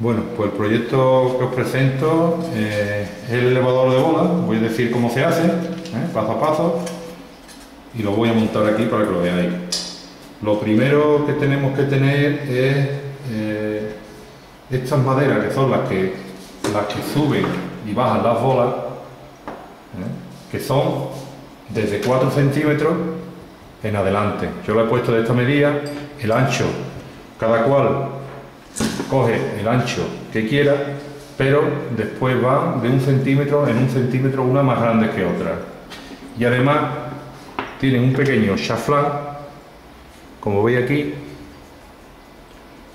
Bueno, pues el proyecto que os presento eh, es el elevador de bola, voy a decir cómo se hace, ¿eh? paso a paso, y lo voy a montar aquí para que lo veáis. Lo primero que tenemos que tener es eh, estas maderas que son las que, las que suben y bajan las bolas, que son desde 4 centímetros en adelante. Yo lo he puesto de esta medida, el ancho, cada cual coge el ancho que quiera, pero después va de un centímetro en un centímetro una más grande que otra. Y además tiene un pequeño chaflán, como veis aquí,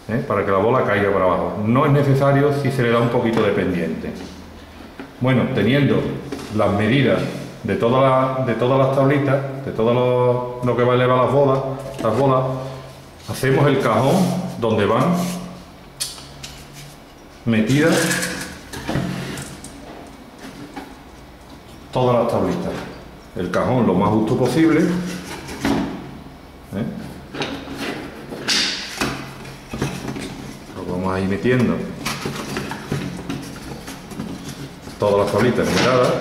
¿eh? para que la bola caiga para abajo. No es necesario si se le da un poquito de pendiente. Bueno, teniendo las medidas de, todas de todas las tablitas, de todo lo, lo que va a elevar las bolas, las bolas, hacemos el cajón donde van metidas todas las tablitas. El cajón lo más justo posible. ¿eh? Lo vamos a ir metiendo todas las tablitas numeradas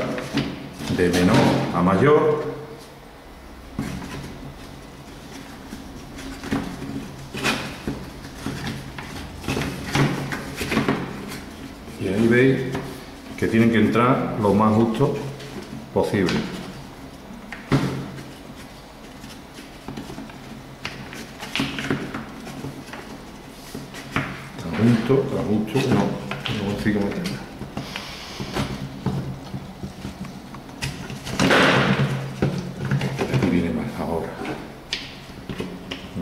de menor a mayor que tienen que entrar lo más justo posible. Justo, justo, no, no consigo meterla aquí viene más ahora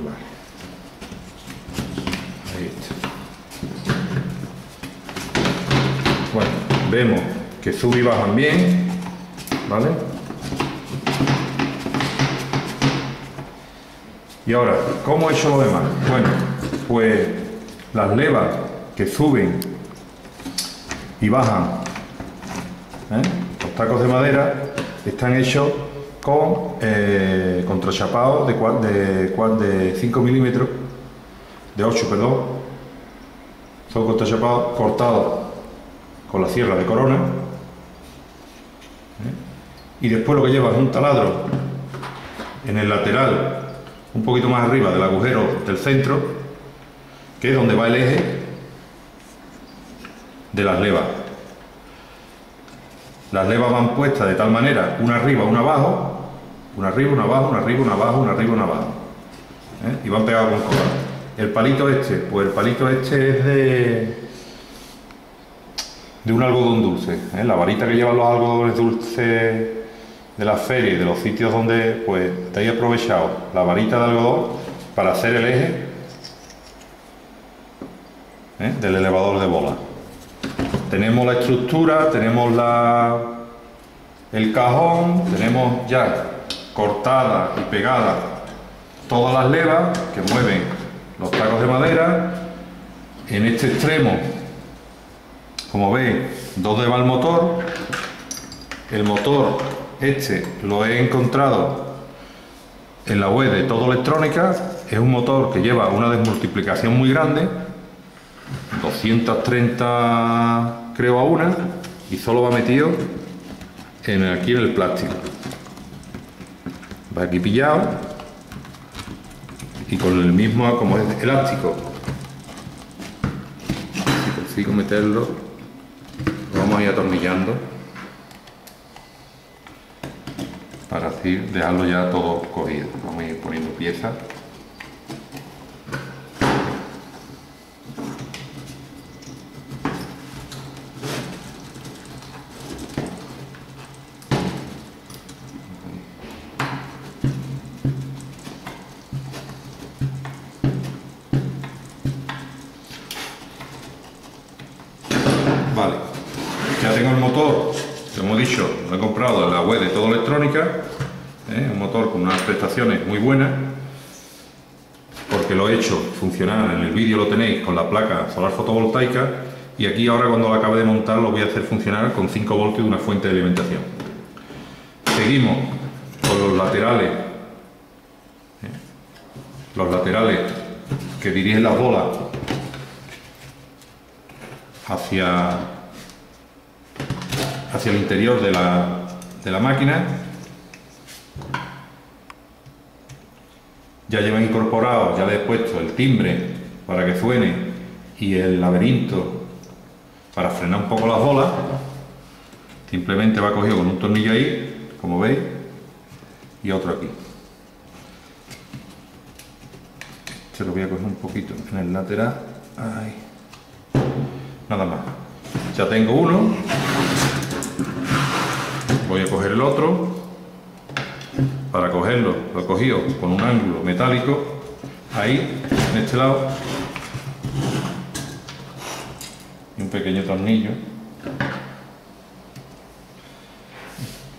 vale ahí está bueno, vemos que sube y bajan bien ¿vale? y ahora, ¿cómo he hecho lo demás? bueno, pues las levas que suben y bajan ¿eh? los tacos de madera están hechos con eh, contrachapado de, de, de 5 milímetros, de 8, perdón. Son contrachapados cortados la sierra de corona. ¿eh? Y después lo que lleva es un taladro en el lateral, un poquito más arriba del agujero del centro, que es donde va el eje de las levas. Las levas van puestas de tal manera, una arriba, una abajo, una arriba, una abajo, una arriba, una abajo, una arriba, una abajo. ¿eh? Y van pegados con cola. El palito este, pues el palito este es de, de un algodón dulce. ¿eh? La varita que llevan los algodones dulces de las ferias y de los sitios donde, pues, he aprovechado la varita de algodón para hacer el eje ¿eh? del elevador de bola. Tenemos la estructura, tenemos la, el cajón, tenemos ya cortada y pegada todas las levas que mueven los tacos de madera. En este extremo, como veis, dos de el motor. El motor este lo he encontrado en la web de Todo Electrónica. Es un motor que lleva una desmultiplicación muy grande, 230 creo a una, y solo va metido en, aquí en el plástico va aquí pillado y con el mismo como es elástico si consigo meterlo vamos a ir atornillando para así dejarlo ya todo cogido. Vamos a ir poniendo piezas como he dicho, lo he comprado en la web de Todo Electrónica, ¿eh? un motor con unas prestaciones muy buenas, porque lo he hecho funcionar, en el vídeo lo tenéis con la placa solar fotovoltaica, y aquí ahora cuando lo acabe de montar lo voy a hacer funcionar con 5 voltios de una fuente de alimentación. Seguimos con los laterales, ¿eh? los laterales que dirigen las bolas hacia, hacia el interior de la, de la máquina. Ya lleva incorporado, ya le he puesto el timbre para que suene y el laberinto para frenar un poco las bolas. Simplemente va cogido con un tornillo ahí, como veis, y otro aquí. Se lo voy a coger un poquito en el lateral. Nada más. Ya tengo uno. Voy a coger el otro. Para cogerlo, lo he cogido con un ángulo metálico. Ahí, en este lado. Y un pequeño tornillo.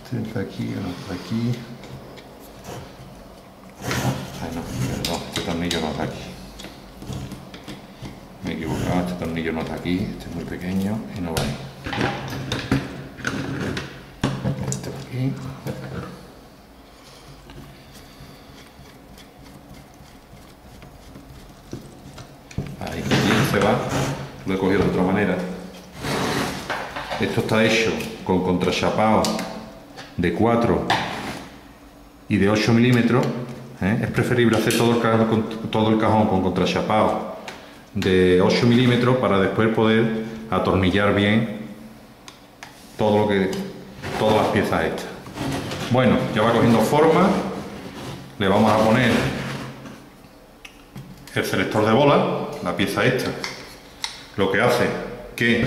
Este está aquí, otro está aquí. Ay, no, perdón, este tornillo no está aquí. Me he equivocado, este tornillo no está aquí, este es muy pequeño y no va ahí. Ahí, se va. Lo he cogido de otra manera. Esto está hecho con contrachapado de 4 y de 8 milímetros. ¿eh? Es preferible hacer todo el, cajón con, todo contrachapado de 8 milímetros para después poder atornillar bien todo lo que todas las piezas estas. Bueno, ya va cogiendo forma. Le vamos a poner el selector de bola, la pieza esta, lo que hace que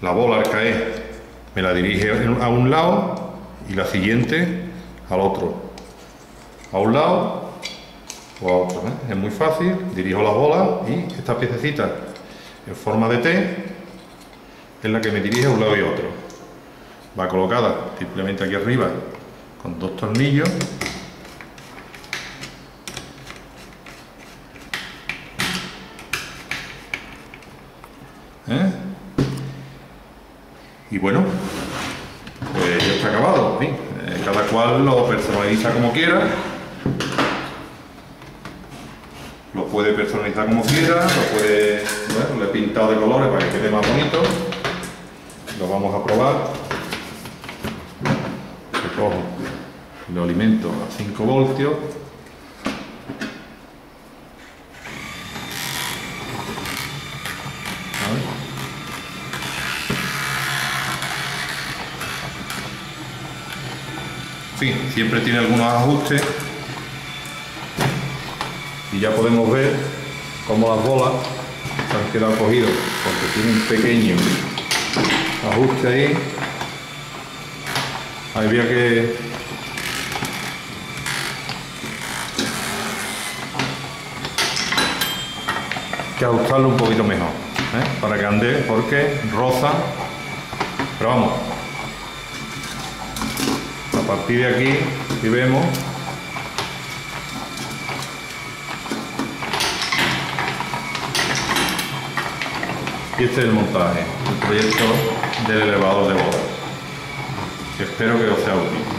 la bola al caer me la dirige a un lado y la siguiente al otro. A un lado o a otro. ¿eh? Es muy fácil, dirijo la bola y esta piececita en forma de T es la que me dirige a un lado y otro. Va colocada simplemente aquí arriba con dos tornillos. ¿Eh? Y bueno, pues ya está acabado. Eh, cada cual lo personaliza como quiera. Lo puede personalizar como quiera, lo puede. Bueno, le he pintado de colores para que quede más bonito. Lo vamos a probar. Cojo, lo alimento a 5 voltios. Siempre tiene algunos ajustes y ya podemos ver cómo las bolas se han quedado cogidas porque tiene un pequeño ajuste ahí. Habría que que ajustarlo un poquito mejor ¿eh? para que ande porque roza pero vamos a partir de aquí, si vemos, y este es el montaje, el proyecto del elevador de bodas. Espero que os sea útil.